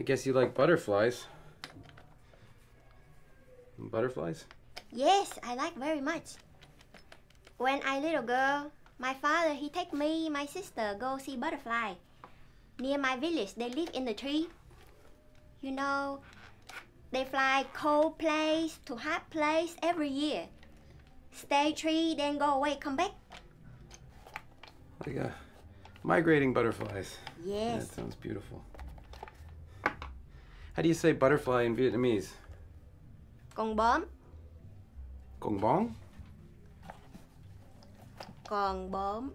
I guess you like butterflies. Butterflies? Yes, I like very much. When I little girl, my father he take me, my sister go see butterfly. Near my village, they live in the tree. You know, they fly cold place to hot place every year. Stay tree, then go away, come back. Like uh, migrating butterflies. Yes. That sounds beautiful. How do you say butterfly in Vietnamese? Con bướm, Gong bong? con bướm.